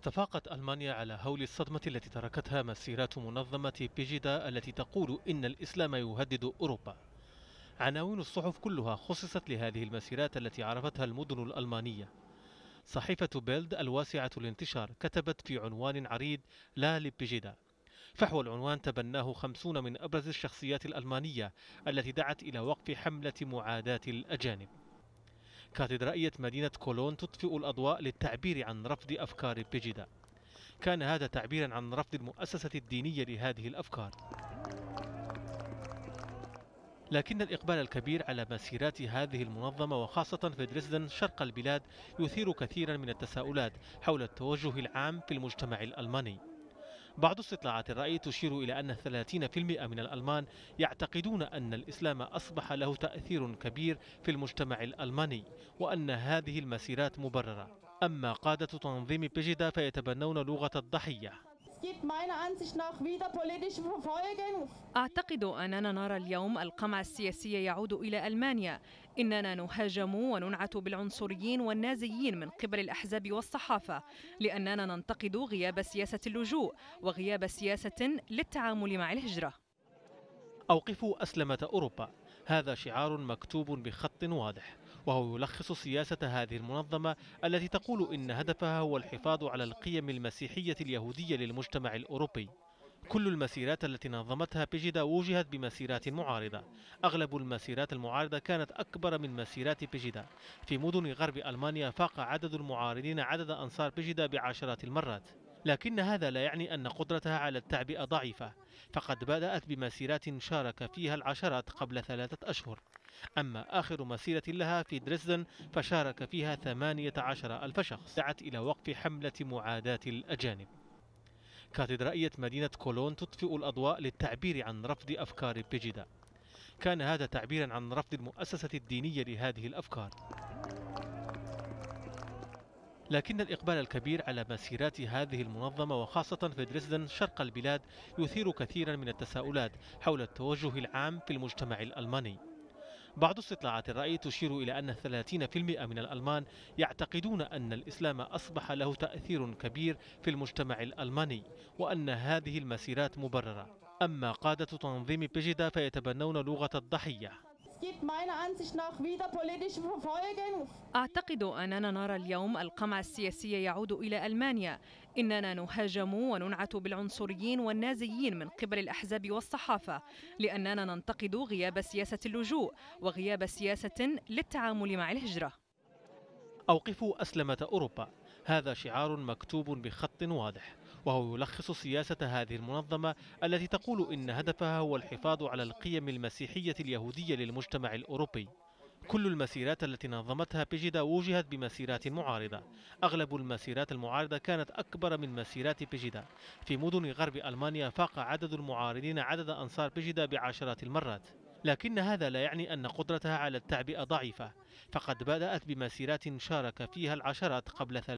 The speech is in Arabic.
استفاقت ألمانيا على هول الصدمة التي تركتها مسيرات منظمة بيجيدا التي تقول إن الإسلام يهدد أوروبا. عناوين الصحف كلها خصصت لهذه المسيرات التي عرفتها المدن الألمانية. صحيفة بيلد الواسعة الانتشار كتبت في عنوان عريض لا لبيجيدا. فحوى العنوان تبناه خمسون من أبرز الشخصيات الألمانية التي دعت إلى وقف حملة معاداة الأجانب. كاتدرائية مدينة كولون تطفئ الأضواء للتعبير عن رفض أفكار بيجيدا. كان هذا تعبيرا عن رفض المؤسسة الدينية لهذه الأفكار. لكن الإقبال الكبير على مسيرات هذه المنظمة وخاصة في دريسدن شرق البلاد يثير كثيرا من التساؤلات حول التوجه العام في المجتمع الألماني. بعض استطلاعات الرأي تشير إلى أن 30% من الألمان يعتقدون أن الإسلام أصبح له تأثير كبير في المجتمع الألماني وأن هذه المسيرات مبررة. أما قادة تنظيم بيجيدا فيتبنون لغة الضحية. أعتقد أننا نرى اليوم القمع السياسي يعود إلى ألمانيا. إننا نهاجم وننعت بالعنصريين والنازيين من قبل الأحزاب والصحافة لأننا ننتقد غياب سياسة اللجوء وغياب سياسة للتعامل مع الهجرة. أوقفوا أسلمة أوروبا. هذا شعار مكتوب بخط واضح. وهو يلخص سياسة هذه المنظمة التي تقول إن هدفها هو الحفاظ على القيم المسيحية اليهودية للمجتمع الأوروبي. كل المسيرات التي نظمتها بيجيدا وجهت بمسيرات معارضة. أغلب المسيرات المعارضة كانت أكبر من مسيرات بيجيدا. في مدن غرب ألمانيا فاق عدد المعارضين عدد أنصار بيجيدا بعشرات المرات. لكن هذا لا يعني أن قدرتها على التعبئة ضعيفة فقد بدأت بمسيرات شارك فيها العشرات قبل ثلاثة أشهر. أما آخر مسيرة لها في دريسدن فشارك فيها 18 ألف شخص. دعت إلى وقف حملة معاداة الأجانب. كاتدرائية مدينة كولون تطفئ الأضواء للتعبير عن رفض أفكار بيجيدا. كان هذا تعبيرا عن رفض المؤسسة الدينية لهذه الأفكار. لكن الإقبال الكبير على مسيرات هذه المنظمة وخاصة في دريسدن شرق البلاد يثير كثيرا من التساؤلات حول التوجه العام في المجتمع الألماني. بعض استطلاعات الرأي تشير إلى أن 30% من الألمان يعتقدون أن الإسلام أصبح له تأثير كبير في المجتمع الألماني وأن هذه المسيرات مبررة. أما قادة تنظيم بيجيدا فيتبنون لغة الضحية. أعتقد أننا نرى اليوم القمع السياسي يعود إلى ألمانيا. إننا نهاجم وننعت بالعنصريين والنازيين من قبل الأحزاب والصحافة لأننا ننتقد غياب سياسة اللجوء وغياب سياسة للتعامل مع الهجرة. أوقفوا أسلمة أوروبا. هذا شعار مكتوب بخط واضح. وهو يلخص سياسة هذه المنظمة التي تقول إن هدفها هو الحفاظ على القيم المسيحية اليهودية للمجتمع الأوروبي. كل المسيرات التي نظمتها بيجيدا وجهت بمسيرات معارضة. أغلب المسيرات المعارضة كانت أكبر من مسيرات بيجيدا. في مدن غرب ألمانيا فاق عدد المعارضين عدد أنصار بيجيدا بعشرات المرات. لكن هذا لا يعني أن قدرتها على التعبئة ضعيفة. فقد بدأت بمسيرات شارك فيها العشرات قبل ثلاث